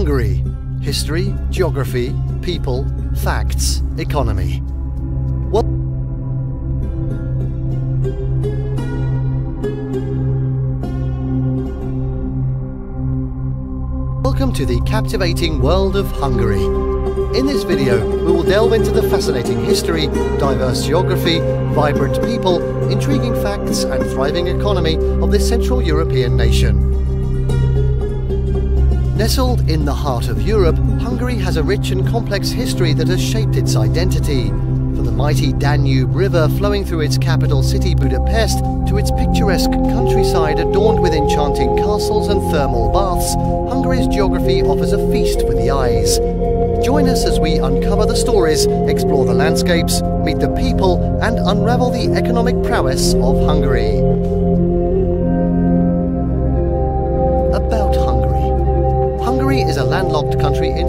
Hungary History, Geography, People, Facts, Economy. Well, Welcome to the captivating world of Hungary. In this video, we will delve into the fascinating history, diverse geography, vibrant people, intriguing facts, and thriving economy of this Central European nation. Nestled in the heart of Europe, Hungary has a rich and complex history that has shaped its identity. From the mighty Danube River flowing through its capital city Budapest to its picturesque countryside adorned with enchanting castles and thermal baths, Hungary's geography offers a feast for the eyes. Join us as we uncover the stories, explore the landscapes, meet the people, and unravel the economic prowess of Hungary.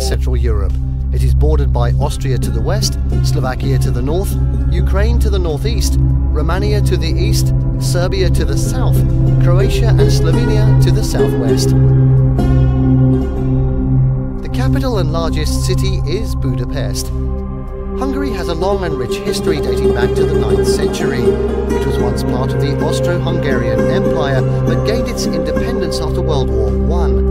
Central Europe. It is bordered by Austria to the west, Slovakia to the north, Ukraine to the northeast, Romania to the east, Serbia to the south, Croatia and Slovenia to the southwest The capital and largest city is Budapest. Hungary has a long and rich history dating back to the 9th century. It was once part of the Austro-Hungarian Empire, but gained its independence after World War I.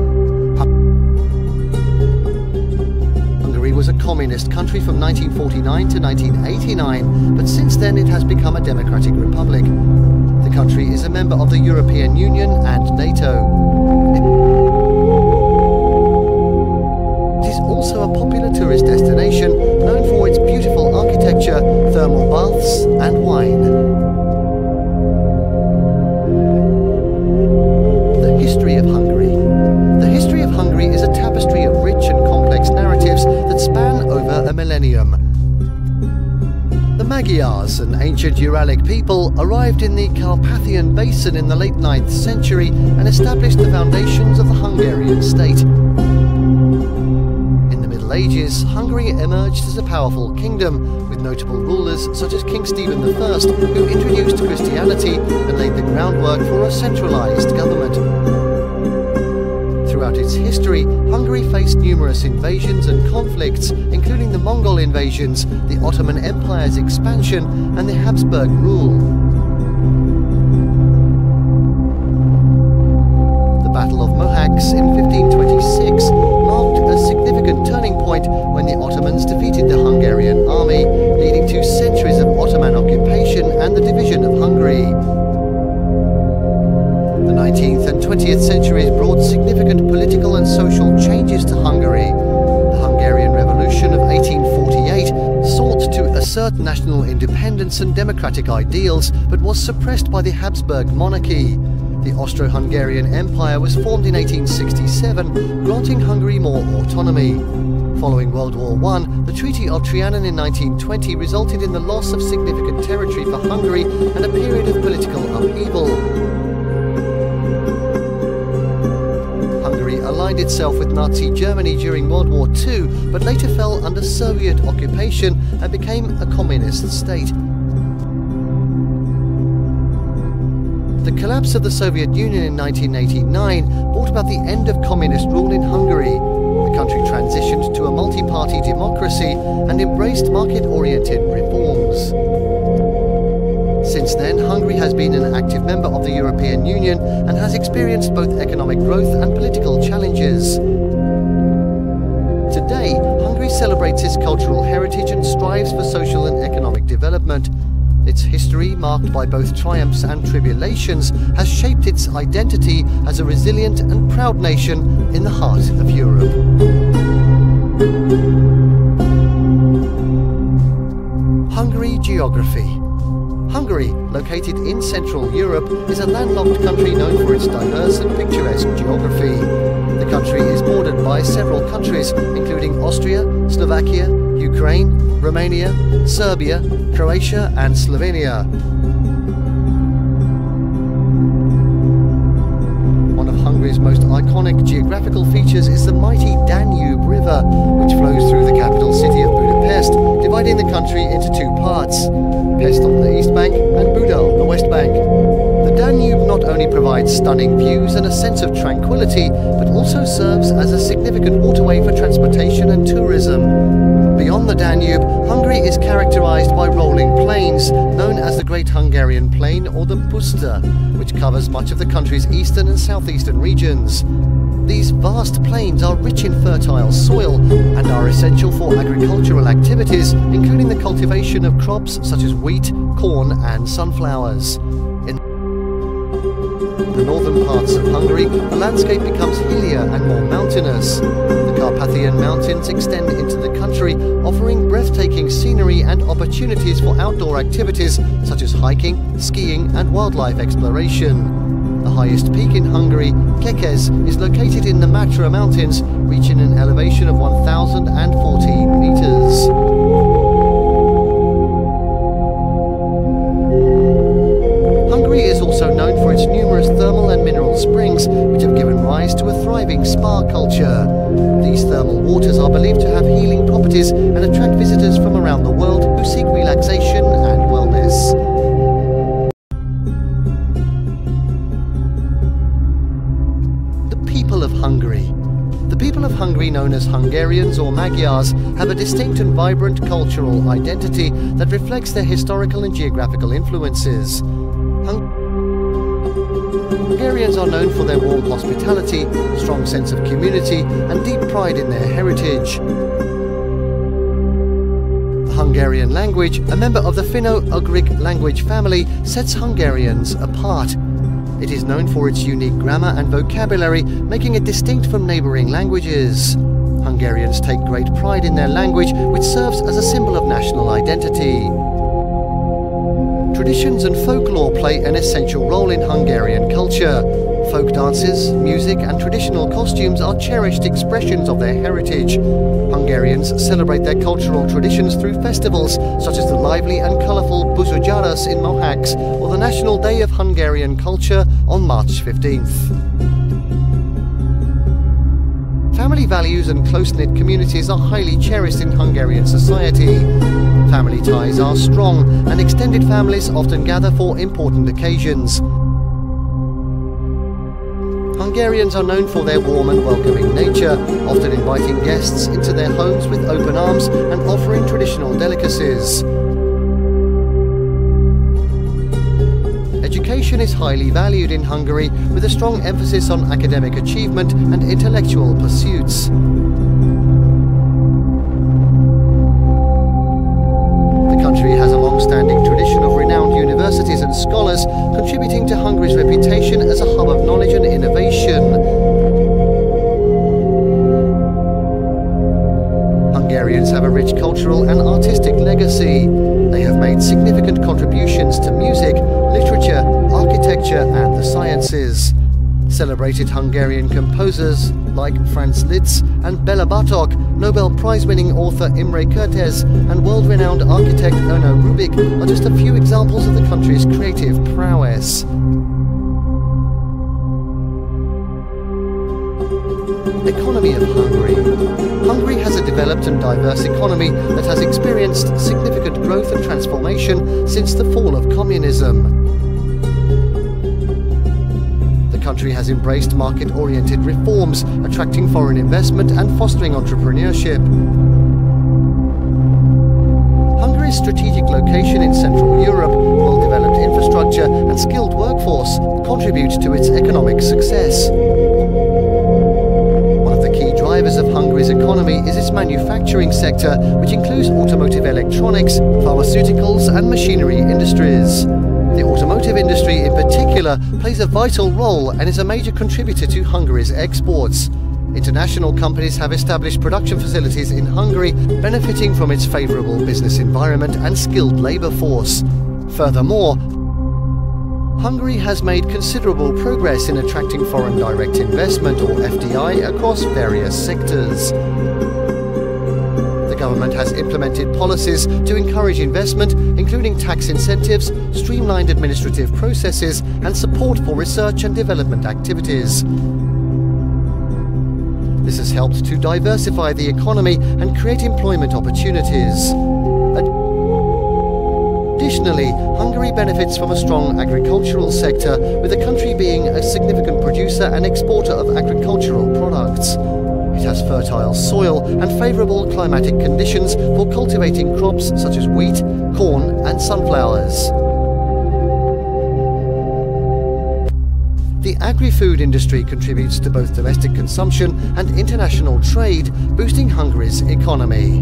Hungary was a communist country from 1949 to 1989, but since then it has become a democratic republic. The country is a member of the European Union and NATO. It is also a popular tourist destination known for its beautiful architecture, thermal baths and wine. Magyars, an ancient Uralic people, arrived in the Carpathian Basin in the late 9th century and established the foundations of the Hungarian state. In the Middle Ages, Hungary emerged as a powerful kingdom, with notable rulers such as King Stephen I, who introduced Christianity and laid the groundwork for a centralized government. Throughout its history, Hungary faced numerous invasions and conflicts, including the Mongol invasions, the Ottoman Empire's expansion, and the Habsburg rule. The Battle of Mohacs in national independence and democratic ideals, but was suppressed by the Habsburg monarchy. The Austro-Hungarian Empire was formed in 1867, granting Hungary more autonomy. Following World War I, the Treaty of Trianon in 1920 resulted in the loss of significant territory for Hungary and a period of political upheaval. Aligned itself with Nazi Germany during World War II, but later fell under Soviet occupation and became a communist state. The collapse of the Soviet Union in 1989 brought about the end of communist rule in Hungary. The country transitioned to a multi-party democracy and embraced market-oriented reforms. Since then, Hungary has been an active member of the European Union and has experienced both economic growth and political challenges. Today, Hungary celebrates its cultural heritage and strives for social and economic development. Its history, marked by both triumphs and tribulations, has shaped its identity as a resilient and proud nation in the heart of Europe. Hungary Geography Hungary, located in Central Europe, is a landlocked country known for its diverse and picturesque geography. The country is bordered by several countries, including Austria, Slovakia, Ukraine, Romania, Serbia, Croatia and Slovenia. One of Hungary's most iconic geographical features is the mighty Danube River, which flows through the capital city of Budapest, dividing the country into two parts, Pest on the east bank and Buda on the west bank. The Danube not only provides stunning views and a sense of tranquility, also serves as a significant waterway for transportation and tourism. Beyond the Danube, Hungary is characterized by rolling plains, known as the Great Hungarian Plain or the Puszta, which covers much of the country's eastern and southeastern regions. These vast plains are rich in fertile soil and are essential for agricultural activities, including the cultivation of crops such as wheat, corn and sunflowers. In the northern parts of Hungary, the landscape becomes hillier and more mountainous. The Carpathian Mountains extend into the country, offering breathtaking scenery and opportunities for outdoor activities such as hiking, skiing and wildlife exploration. The highest peak in Hungary, Kekes, is located in the Matra Mountains, reaching an elevation of 1,014 meters. Thriving spa culture. These thermal waters are believed to have healing properties and attract visitors from around the world who seek relaxation and wellness. The people of Hungary. The people of Hungary, known as Hungarians or Magyars, have a distinct and vibrant cultural identity that reflects their historical and geographical influences. Hung Hungarians are known for their warm hospitality, strong sense of community, and deep pride in their heritage. The Hungarian language, a member of the Finno-Ugric language family, sets Hungarians apart. It is known for its unique grammar and vocabulary, making it distinct from neighbouring languages. Hungarians take great pride in their language, which serves as a symbol of national identity. Traditions and folklore play an essential role in Hungarian culture. Folk dances, music and traditional costumes are cherished expressions of their heritage. Hungarians celebrate their cultural traditions through festivals such as the lively and colourful Busójárás in Mohacs or the National Day of Hungarian Culture on March 15th. Family values and close-knit communities are highly cherished in Hungarian society. Family ties are strong and extended families often gather for important occasions. Hungarians are known for their warm and welcoming nature, often inviting guests into their homes with open arms and offering traditional delicacies. Education is highly valued in Hungary with a strong emphasis on academic achievement and intellectual pursuits. And scholars, contributing to Hungary's reputation as a hub of knowledge and innovation. Hungarians have a rich cultural and artistic legacy. They have made significant contributions to music, literature, architecture and the sciences. Celebrated Hungarian composers like Franz Liszt and Bela Bartok, Nobel Prize winning author Imre Kertész, and world renowned architect Erno Rubik are just a few examples of the country's creative prowess. Economy of Hungary. Hungary has a developed and diverse economy that has experienced significant growth and transformation since the fall of communism. Country has embraced market-oriented reforms, attracting foreign investment and fostering entrepreneurship. Hungary's strategic location in Central Europe, well-developed infrastructure and skilled workforce contribute to its economic success. One of the key drivers of Hungary's economy is its manufacturing sector, which includes automotive electronics, pharmaceuticals and machinery industries. The automotive industry in particular plays a vital role and is a major contributor to Hungary's exports. International companies have established production facilities in Hungary, benefiting from its favourable business environment and skilled labour force. Furthermore, Hungary has made considerable progress in attracting foreign direct investment or FDI across various sectors government has implemented policies to encourage investment, including tax incentives, streamlined administrative processes, and support for research and development activities. This has helped to diversify the economy and create employment opportunities. Additionally, Hungary benefits from a strong agricultural sector, with the country being a significant producer and exporter of agricultural products. It has fertile soil and favourable climatic conditions for cultivating crops such as wheat, corn and sunflowers. The agri-food industry contributes to both domestic consumption and international trade, boosting Hungary's economy.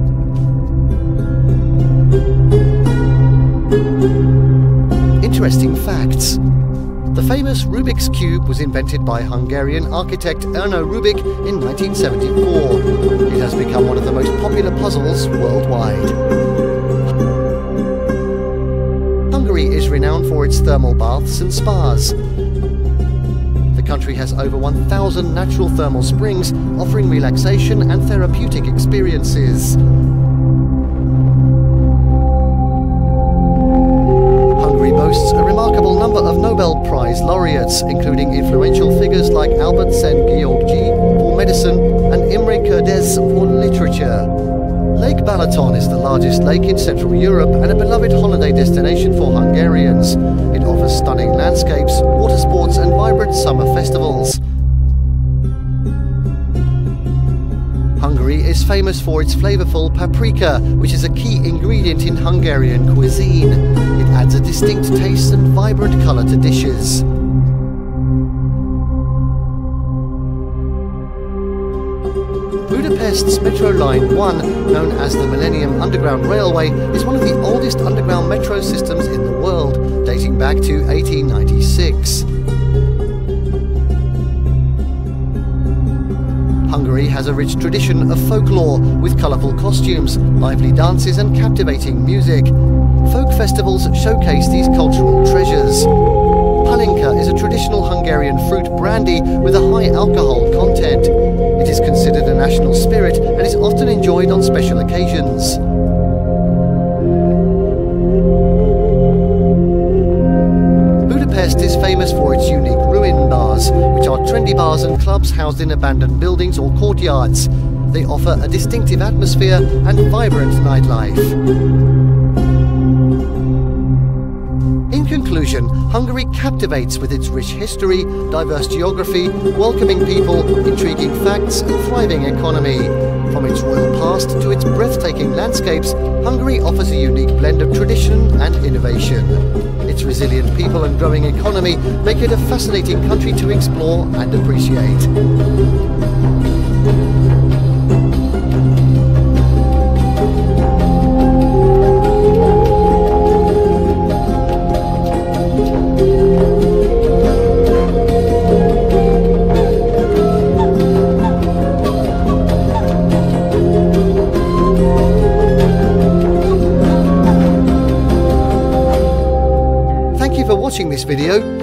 Interesting facts. The famous Rubik's Cube was invented by Hungarian architect Erno Rubik in 1974. It has become one of the most popular puzzles worldwide. Hungary is renowned for its thermal baths and spas. The country has over 1,000 natural thermal springs offering relaxation and therapeutic experiences. Nobel Prize laureates, including influential figures like Albert Szent-Györgyi for medicine and Imre Kertész for literature. Lake Balaton is the largest lake in Central Europe and a beloved holiday destination for Hungarians. It offers stunning landscapes, water sports and vibrant summer festivals. Hungary is famous for its flavorful paprika, which is a key ingredient in Hungarian cuisine. It adds a distinct taste and vibrant colour to dishes. Budapest's Metro Line 1, known as the Millennium Underground Railway, is one of the oldest underground metro systems in the world, dating back to 1896. Has a rich tradition of folklore with colourful costumes, lively dances and captivating music. Folk festivals showcase these cultural treasures. Palinka is a traditional Hungarian fruit brandy with a high alcohol content. It is considered a national spirit and is often enjoyed on special occasions. Budapest is famous for its unique ruin bars, are trendy bars and clubs housed in abandoned buildings or courtyards. They offer a distinctive atmosphere and vibrant nightlife. In conclusion, Hungary captivates with its rich history, diverse geography, welcoming people, intriguing facts and thriving economy. From its royal past to its breathtaking landscapes, Hungary offers a unique blend of tradition and innovation. Its resilient people and growing economy make it a fascinating country to explore and appreciate. Video